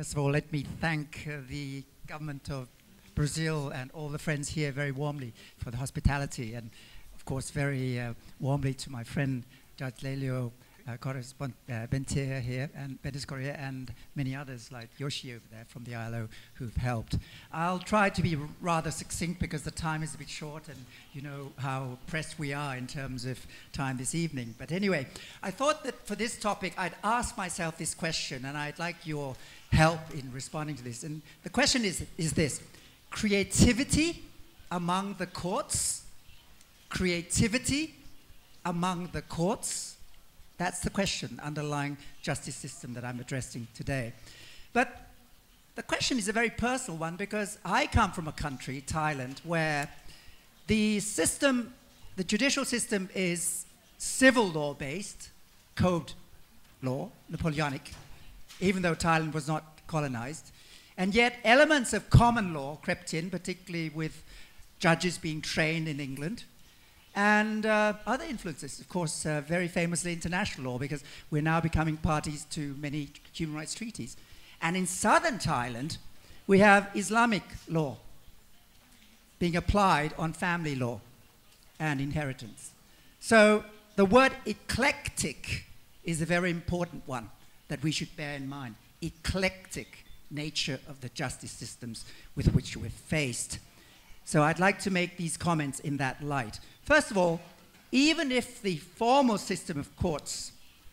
First of all, let me thank uh, the government of Brazil and all the friends here very warmly for the hospitality, and of course, very uh, warmly to my friend Judge Lelio uh, uh, here, and Bentes Correa, and many others like Yoshi over there from the ILO who've helped. I'll try to be rather succinct because the time is a bit short, and you know how pressed we are in terms of time this evening. But anyway, I thought that for this topic, I'd ask myself this question, and I'd like your help in responding to this. And the question is, is this creativity among the courts? Creativity among the courts? That's the question underlying justice system that I'm addressing today. But the question is a very personal one because I come from a country, Thailand, where the system, the judicial system is civil law based, code law, Napoleonic, even though Thailand was not colonized. And yet, elements of common law crept in, particularly with judges being trained in England. And uh, other influences, of course, uh, very famously international law, because we're now becoming parties to many human rights treaties. And in southern Thailand, we have Islamic law being applied on family law and inheritance. So the word eclectic is a very important one that we should bear in mind. Eclectic nature of the justice systems with which we're faced. So I'd like to make these comments in that light. First of all, even if the formal system of courts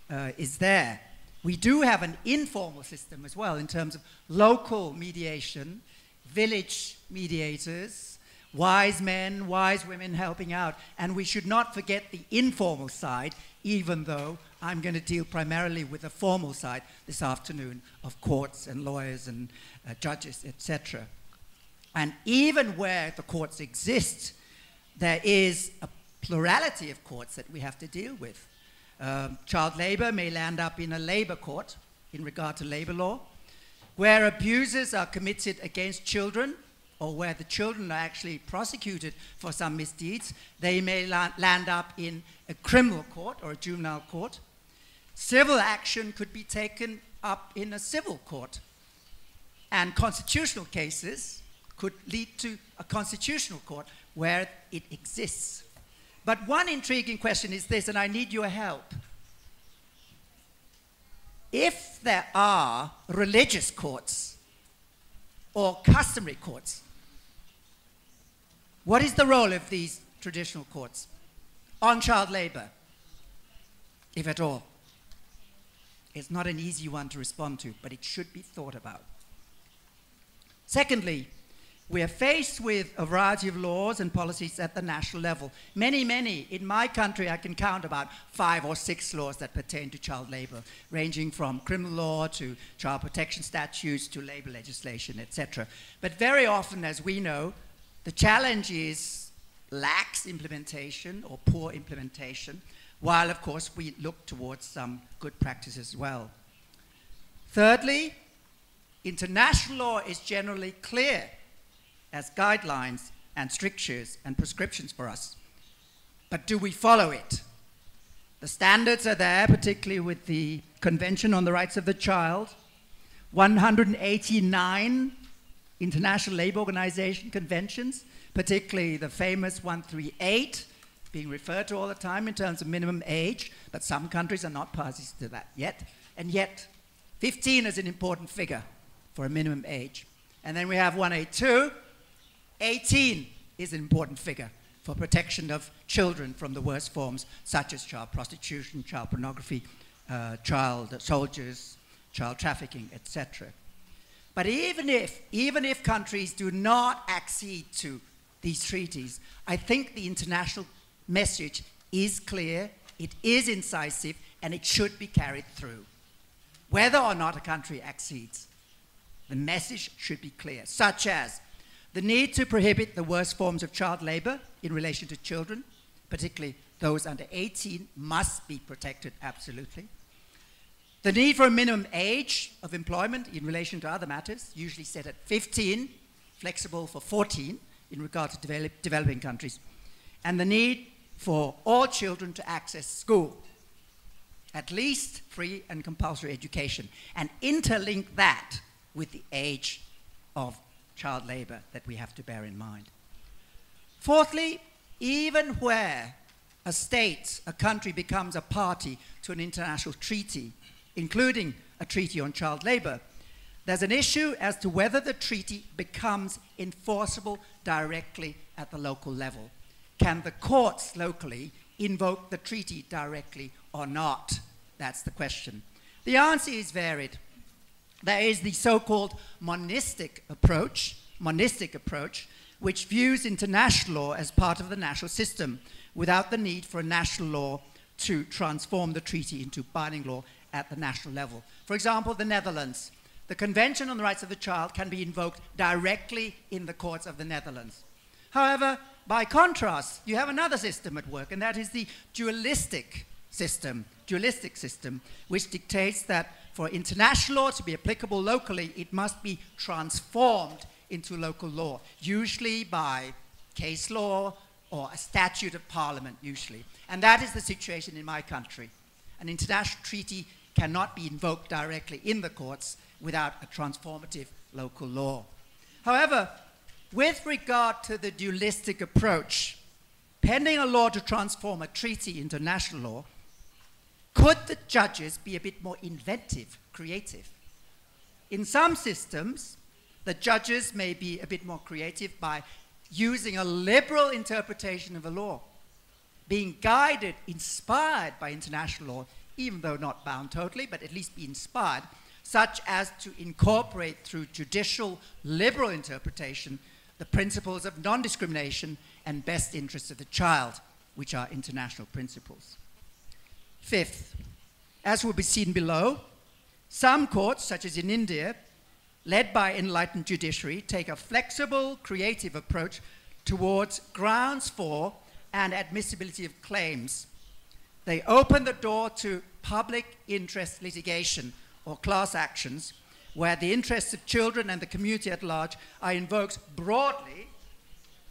uh, is there, we do have an informal system as well in terms of local mediation, village mediators, wise men, wise women helping out. And we should not forget the informal side, even though I'm going to deal primarily with the formal side this afternoon of courts and lawyers and uh, judges, etc. And even where the courts exist, there is a plurality of courts that we have to deal with. Um, child labor may land up in a labor court in regard to labor law. Where abuses are committed against children, or where the children are actually prosecuted for some misdeeds, they may la- land up in a criminal court or a juvenile court. Civil action could be taken up in a civil court. And constitutional cases could lead to a constitutional court where it exists. But one intriguing question is this, and I need your help. If there are religious courts or customary courts, what is the role of these traditional courts on child labor, if at all? It's not an easy one to respond to, but it should be thought about. Secondly, we are faced with a variety of laws and policies at the national level. Many, many. In my country, I can count about five or six laws that pertain to child labor, ranging from criminal law to child protection statutes to labor legislation, etc. But very often, as we know, the challenge is lax implementation or poor implementation, while, of course, we look towards some good practices as well. Thirdly, international law is generally clear as guidelines and strictures and prescriptions for us. But do we follow it? The standards are there, particularly with the Convention on the Rights of the Child, 189 International Labour Organization conventions, particularly the famous 138, being referred to all the time in terms of minimum age, but some countries are not parties to that yet. And yet, 15 is an important figure for a minimum age. And then we have 182, 18 is an important figure for protection of children from the worst forms, such as child prostitution, child pornography, uh, child soldiers, child trafficking, etc. But even if, even if countries do not accede to these treaties, I think the international message is clear, it is incisive, and it should be carried through. Whether or not a country accedes, the message should be clear, such as the need to prohibit the worst forms of child labor in relation to children, particularly those under 18, must be protected absolutely. The need for a minimum age of employment in relation to other matters, usually set at 15, flexible for 14 in regard to develop, developing countries. And the need for all children to access school, at least free and compulsory education, and interlink that with the age of child labor that we have to bear in mind. Fourthly, even where a state, a country becomes a party to an international treaty, including a treaty on child labor, there's an issue as to whether the treaty becomes enforceable directly at the local level. Can the courts locally invoke the treaty directly or not? That's the question. The answer is varied. There is the so-called monistic approach, monistic approach, which views international law as part of the national system without the need for a national law to transform the treaty into binding law at the national level. For example, the Netherlands. The Convention on the Rights of the Child can be invoked directly in the courts of the Netherlands. However, by contrast, you have another system at work, and that is the dualistic system, dualistic system, which dictates that for international law to be applicable locally, it must be transformed into local law, usually by case law or a statute of parliament, usually. And that is the situation in my country. An international treaty cannot be invoked directly in the courts without a transformative local law. However, with regard to the dualistic approach, pending a law to transform a treaty into national law, could the judges be a bit more inventive, creative? In some systems, the judges may be a bit more creative by using a liberal interpretation of the law, being guided, inspired by international law, even though not bound totally, but at least be inspired, such as to incorporate through judicial liberal interpretation the principles of non discrimination and best interests of the child, which are international principles. Fifth, as will be seen below, some courts, such as in India, led by enlightened judiciary, take a flexible, creative approach towards grounds for and admissibility of claims. They open the door to public interest litigation or class actions where the interests of children and the community at large are invoked broadly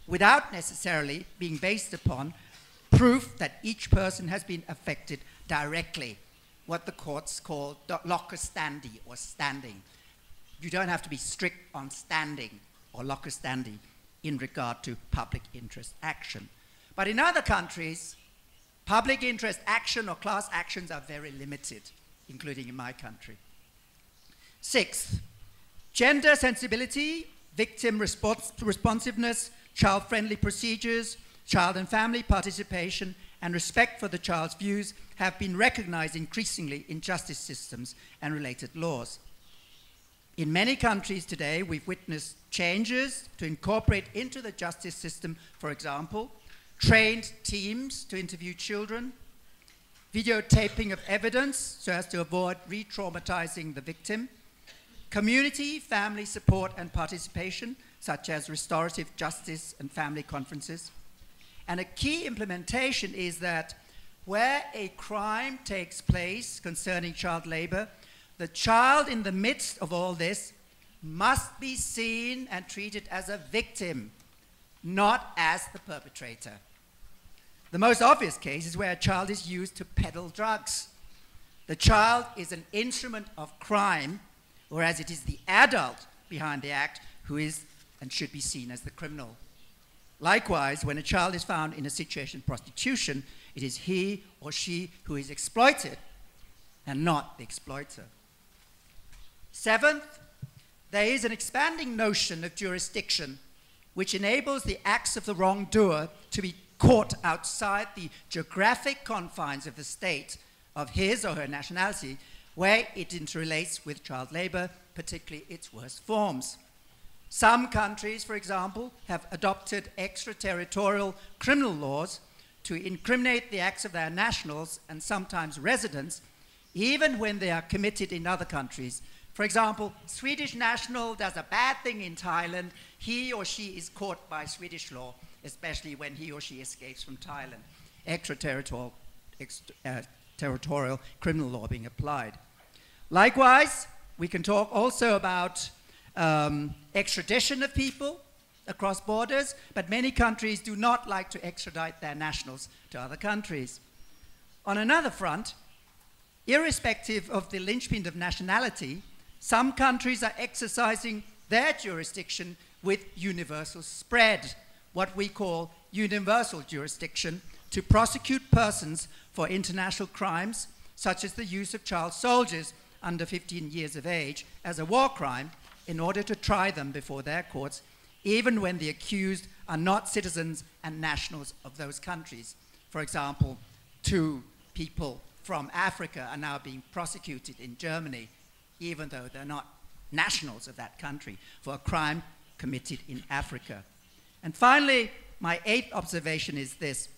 without necessarily being based upon proof that each person has been affected directly, what the courts call locus standi or standing. You don't have to be strict on standing or locus standi in regard to public interest action. But in other countries, public interest action or class actions are very limited, including in my country. Sixth, gender sensibility, victim respons responsiveness, child friendly procedures, child and family participation, and respect for the child's views have been recognized increasingly in justice systems and related laws. In many countries today, we've witnessed changes to incorporate into the justice system, for example, trained teams to interview children, videotaping of evidence so as to avoid re traumatizing the victim, Community, family support and participation, such as restorative justice and family conferences. And a key implementation is that where a crime takes place concerning child labor, the child in the midst of all this must be seen and treated as a victim, not as the perpetrator. The most obvious case is where a child is used to peddle drugs. The child is an instrument of crime whereas it is the adult behind the act who is and should be seen as the criminal. Likewise, when a child is found in a situation of prostitution, it is he or she who is exploited and not the exploiter. Seventh, there is an expanding notion of jurisdiction which enables the acts of the wrongdoer to be caught outside the geographic confines of the state of his or her nationality where it interrelates with child labor, particularly its worst forms. Some countries, for example, have adopted extraterritorial criminal laws to incriminate the acts of their nationals and sometimes residents, even when they are committed in other countries. For example, Swedish national does a bad thing in Thailand, he or she is caught by Swedish law, especially when he or she escapes from Thailand. Extraterritorial ex uh, criminal law being applied. Likewise, we can talk also about um, extradition of people across borders, but many countries do not like to extradite their nationals to other countries. On another front, irrespective of the linchpin of nationality, some countries are exercising their jurisdiction with universal spread, what we call universal jurisdiction, to prosecute persons for international crimes, such as the use of child soldiers under 15 years of age, as a war crime in order to try them before their courts, even when the accused are not citizens and nationals of those countries. For example, two people from Africa are now being prosecuted in Germany, even though they're not nationals of that country, for a crime committed in Africa. And finally, my eighth observation is this.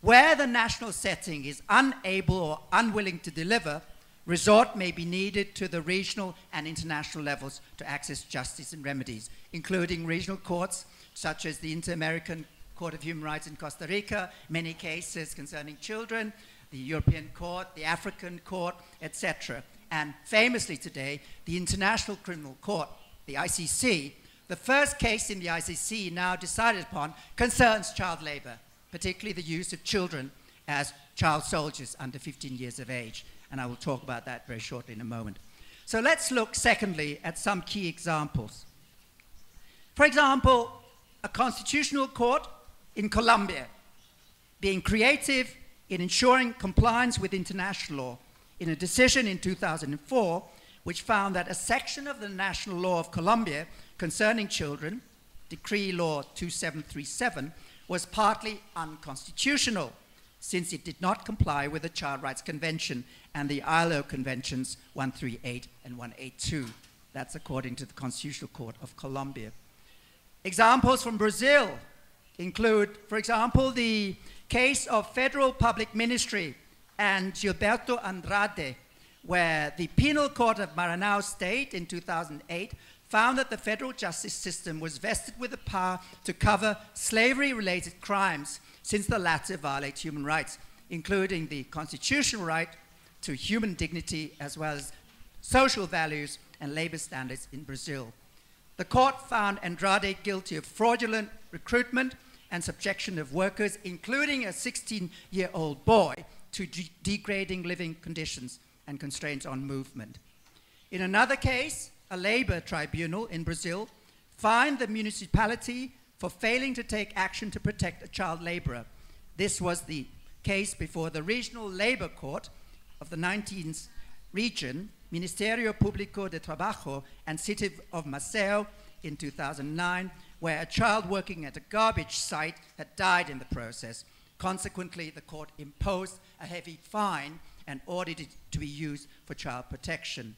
Where the national setting is unable or unwilling to deliver, resort may be needed to the regional and international levels to access justice and remedies, including regional courts such as the Inter-American Court of Human Rights in Costa Rica, many cases concerning children, the European Court, the African Court, etc. And famously today, the International Criminal Court, the ICC, the first case in the ICC now decided upon concerns child labor, particularly the use of children as child soldiers under 15 years of age. And I will talk about that very shortly in a moment. So let's look, secondly, at some key examples. For example, a constitutional court in Colombia being creative in ensuring compliance with international law in a decision in 2004 which found that a section of the national law of Colombia concerning children, Decree Law 2737, was partly unconstitutional since it did not comply with the Child Rights Convention and the ILO Conventions 138 and 182. That's according to the Constitutional Court of Colombia. Examples from Brazil include, for example, the case of Federal Public Ministry and Gilberto Andrade, where the Penal Court of Maranhão State in 2008 found that the federal justice system was vested with the power to cover slavery-related crimes since the latter violate human rights, including the constitutional right to human dignity as well as social values and labor standards in Brazil. The court found Andrade guilty of fraudulent recruitment and subjection of workers, including a 16-year-old boy, to de degrading living conditions and constraints on movement. In another case, a labor tribunal in Brazil fined the municipality for failing to take action to protect a child laborer. This was the case before the Regional Labor Court of the 19th region, Ministerio Público de Trabajo, and City of Maceió in 2009, where a child working at a garbage site had died in the process. Consequently, the court imposed a heavy fine and ordered it to be used for child protection.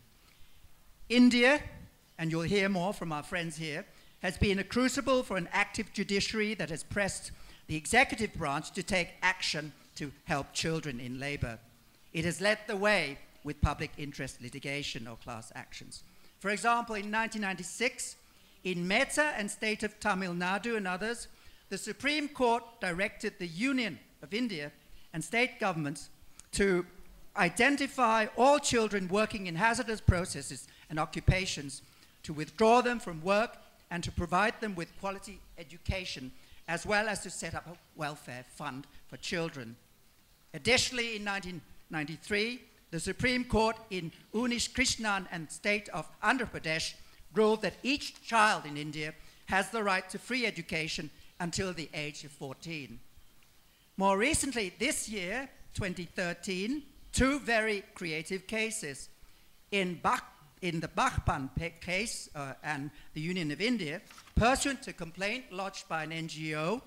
India, and you'll hear more from our friends here, has been a crucible for an active judiciary that has pressed the executive branch to take action to help children in labor. It has led the way with public interest litigation or class actions. For example, in 1996, in Mehta and state of Tamil Nadu and others, the Supreme Court directed the Union of India and state governments to identify all children working in hazardous processes and occupations, to withdraw them from work and to provide them with quality education, as well as to set up a welfare fund for children. Additionally, in 1993, the Supreme Court in Unni Krishnan and state of Andhra Pradesh ruled that each child in India has the right to free education until the age of 14. More recently, this year, 2013, two very creative cases. In, Bach, in the Bachpan case uh, and the Union of India, pursuant to complaint lodged by an NGO,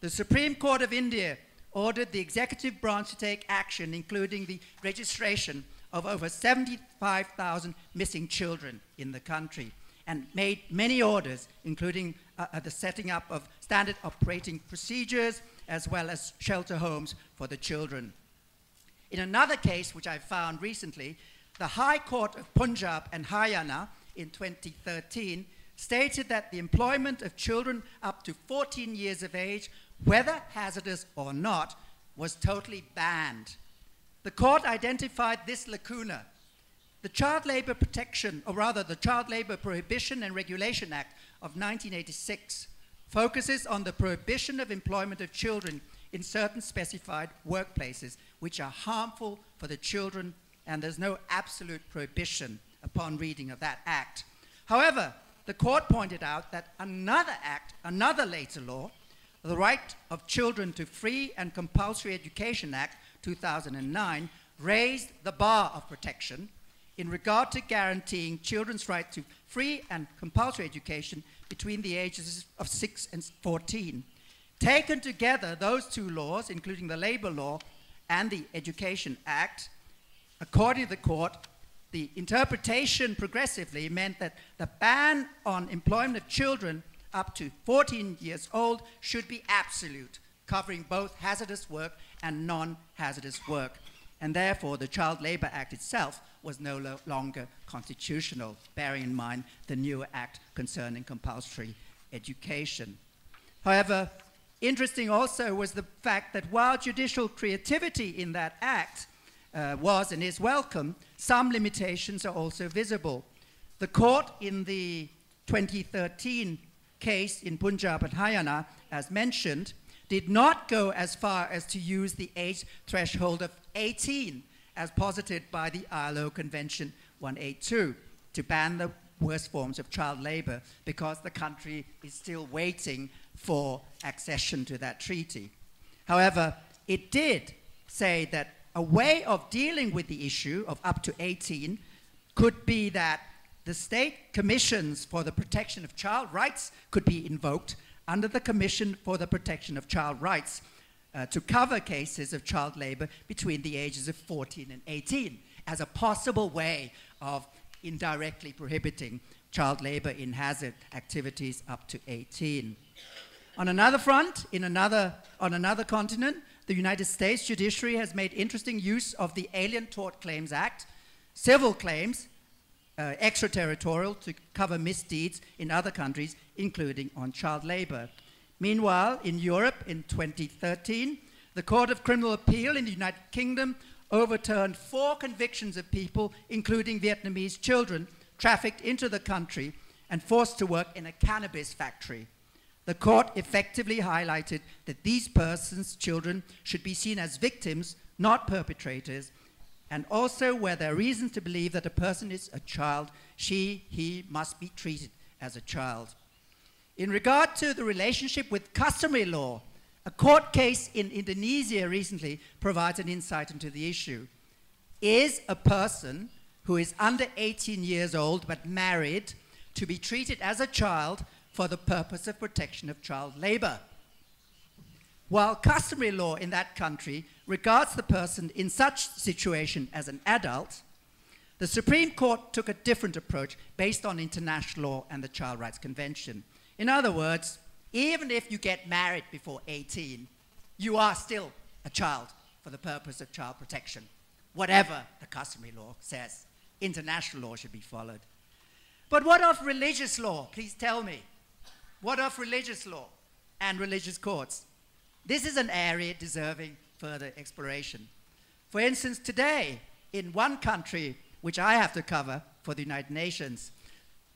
the Supreme Court of India ordered the executive branch to take action, including the registration of over 75,000 missing children in the country and made many orders, including uh, uh, the setting up of standard operating procedures as well as shelter homes for the children. In another case, which I found recently, the High Court of Punjab and Haryana in 2013 stated that the employment of children up to 14 years of age, whether hazardous or not, was totally banned. The court identified this lacuna the Child Labor Protection, or rather the Child Labor Prohibition and Regulation Act of 1986 focuses on the prohibition of employment of children in certain specified workplaces which are harmful for the children and there's no absolute prohibition upon reading of that act. However, the court pointed out that another act, another later law, the Right of Children to Free and Compulsory Education Act 2009, raised the bar of protection in regard to guaranteeing children's right to free and compulsory education between the ages of 6 and 14. Taken together, those two laws, including the labor law and the Education Act, according to the court, the interpretation progressively meant that the ban on employment of children up to 14 years old should be absolute, covering both hazardous work and non hazardous work. And therefore, the Child Labor Act itself was no lo longer constitutional, bearing in mind the new act concerning compulsory education. However, interesting also was the fact that while judicial creativity in that act uh, was and is welcome, some limitations are also visible. The court in the 2013 case in Punjab and Haryana, as mentioned, did not go as far as to use the age threshold of 18 as posited by the ILO Convention 182 to ban the worst forms of child labor because the country is still waiting for accession to that treaty. However, it did say that a way of dealing with the issue of up to 18 could be that the state commissions for the protection of child rights could be invoked under the Commission for the Protection of Child Rights uh, to cover cases of child labor between the ages of 14 and 18 as a possible way of indirectly prohibiting child labor in hazard activities up to 18. On another front, in another, on another continent, the United States judiciary has made interesting use of the Alien Tort Claims Act, civil claims, uh, extraterritorial to cover misdeeds in other countries, including on child labor. Meanwhile, in Europe in 2013, the Court of Criminal Appeal in the United Kingdom overturned four convictions of people, including Vietnamese children, trafficked into the country and forced to work in a cannabis factory. The court effectively highlighted that these persons, children, should be seen as victims, not perpetrators, and also where there are reasons to believe that a person is a child, she, he must be treated as a child. In regard to the relationship with customary law, a court case in Indonesia recently provides an insight into the issue. Is a person who is under 18 years old but married to be treated as a child for the purpose of protection of child labor. While customary law in that country regards the person in such situation as an adult, the Supreme Court took a different approach based on international law and the Child Rights Convention. In other words, even if you get married before 18, you are still a child for the purpose of child protection. Whatever the customary law says, international law should be followed. But what of religious law? Please tell me. What of religious law and religious courts? This is an area deserving further exploration. For instance, today, in one country which I have to cover for the United Nations,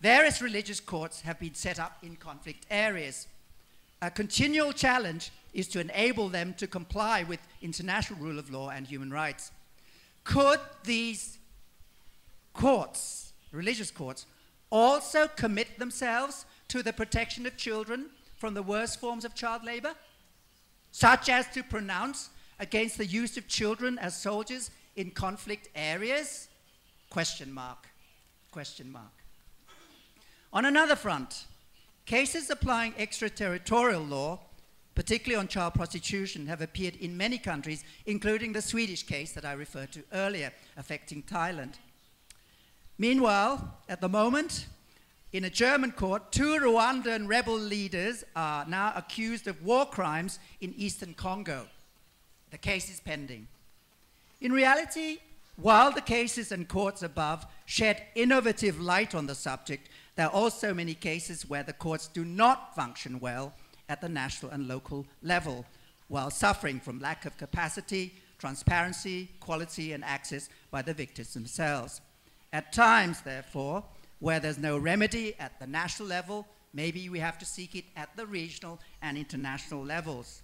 various religious courts have been set up in conflict areas. A continual challenge is to enable them to comply with international rule of law and human rights. Could these courts, religious courts, also commit themselves to the protection of children from the worst forms of child labor, such as to pronounce against the use of children as soldiers in conflict areas? Question mark. Question mark. On another front, cases applying extraterritorial law, particularly on child prostitution, have appeared in many countries, including the Swedish case that I referred to earlier, affecting Thailand. Meanwhile, at the moment, in a German court, two Rwandan rebel leaders are now accused of war crimes in eastern Congo. The case is pending. In reality, while the cases and courts above shed innovative light on the subject, there are also many cases where the courts do not function well at the national and local level, while suffering from lack of capacity, transparency, quality, and access by the victims themselves. At times, therefore, where there's no remedy at the national level, maybe we have to seek it at the regional and international levels.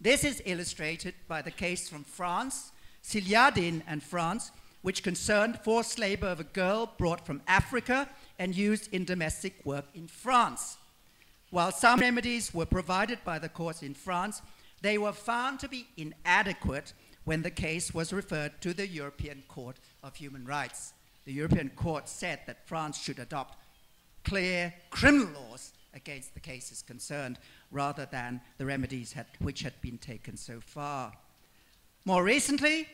This is illustrated by the case from France, Siliadin and France, which concerned forced labor of a girl brought from Africa and used in domestic work in France. While some remedies were provided by the courts in France, they were found to be inadequate when the case was referred to the European Court of Human Rights. The European Court said that France should adopt clear criminal laws against the cases concerned rather than the remedies had, which had been taken so far. More recently,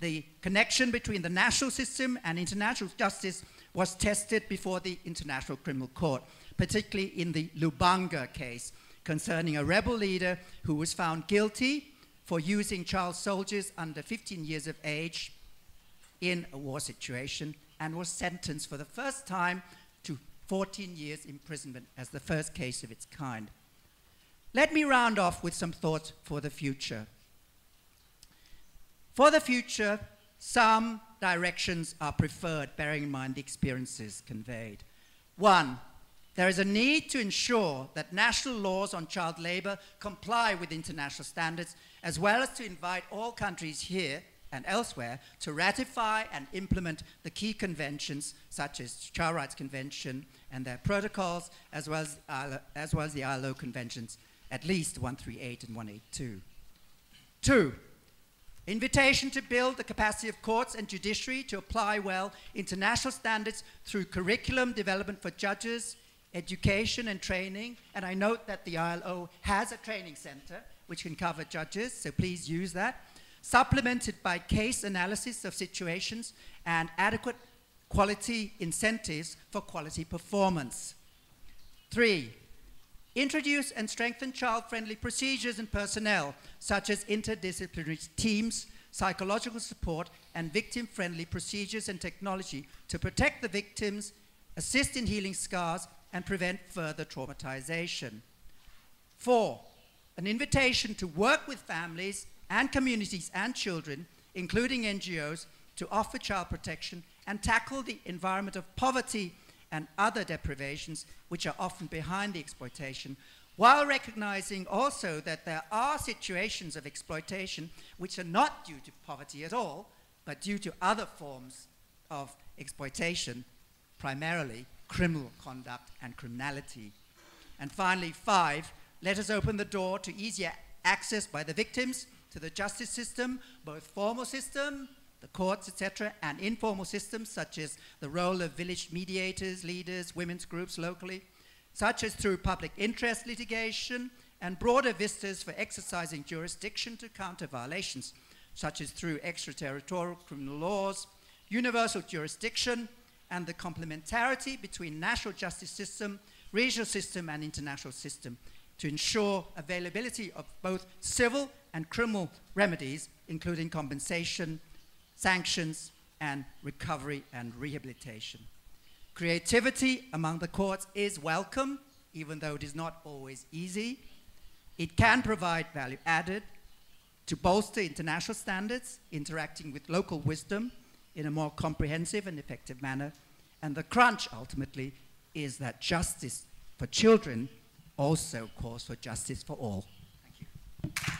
the connection between the national system and international justice was tested before the International Criminal Court, particularly in the Lubanga case concerning a rebel leader who was found guilty for using child soldiers under 15 years of age in a war situation and was sentenced for the first time to 14 years imprisonment as the first case of its kind. Let me round off with some thoughts for the future. For the future, some directions are preferred, bearing in mind the experiences conveyed. One, there is a need to ensure that national laws on child labor comply with international standards, as well as to invite all countries here and elsewhere to ratify and implement the key conventions, such as Child Rights Convention and their protocols, as well as, ILO, as, well as the ILO conventions, at least 138 and 182. Two, invitation to build the capacity of courts and judiciary to apply well international standards through curriculum development for judges, education and training. And I note that the ILO has a training center which can cover judges, so please use that. Supplemented by case analysis of situations and adequate quality incentives for quality performance. Three, introduce and strengthen child-friendly procedures and personnel, such as interdisciplinary teams, psychological support, and victim-friendly procedures and technology to protect the victims, assist in healing scars, and prevent further traumatization. Four, an invitation to work with families and communities and children, including NGOs, to offer child protection and tackle the environment of poverty and other deprivations which are often behind the exploitation, while recognizing also that there are situations of exploitation which are not due to poverty at all, but due to other forms of exploitation, primarily criminal conduct and criminality. And finally, five, let us open the door to easier access by the victims to the justice system, both formal system, the courts, etc., and informal systems such as the role of village mediators, leaders, women's groups locally, such as through public interest litigation and broader vistas for exercising jurisdiction to counter violations, such as through extraterritorial criminal laws, universal jurisdiction, and the complementarity between national justice system, regional system, and international system to ensure availability of both civil and criminal remedies, including compensation, sanctions, and recovery and rehabilitation. Creativity among the courts is welcome, even though it is not always easy. It can provide value added to bolster international standards, interacting with local wisdom, in a more comprehensive and effective manner. And the crunch, ultimately, is that justice for children also calls for justice for all. Thank you.